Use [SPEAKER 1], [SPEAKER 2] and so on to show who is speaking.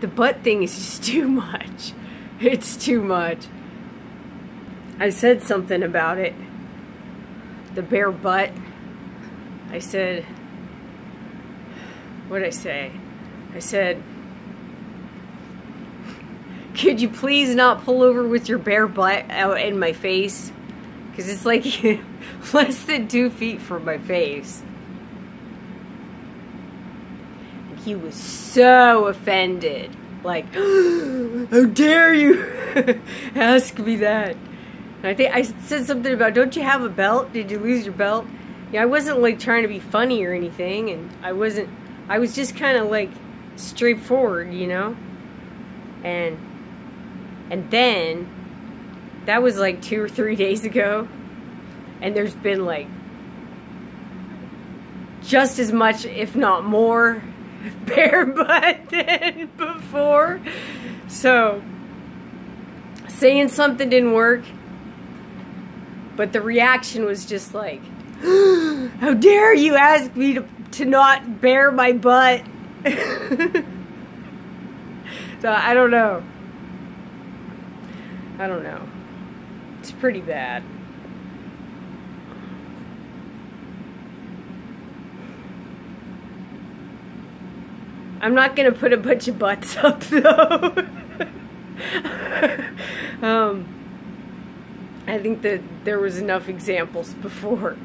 [SPEAKER 1] the butt thing is just too much. It's too much. I said something about it. The bare butt. I said, what did I say? I said, could you please not pull over with your bare butt out in my face? Because it's like less than two feet from my face. And he was so offended. Like, how dare you ask me that? And I think I said something about, don't you have a belt? Did you lose your belt? Yeah, I wasn't like trying to be funny or anything, and I wasn't. I was just kind of like straightforward, you know. And and then that was like two or three days ago, and there's been like just as much, if not more, bare butt before. So saying something didn't work, but the reaction was just like, "How dare you ask me to to not bare my butt?" so I don't know. I don't know. It's pretty bad. I'm not gonna put a bunch of butts up though. um, I think that there was enough examples before.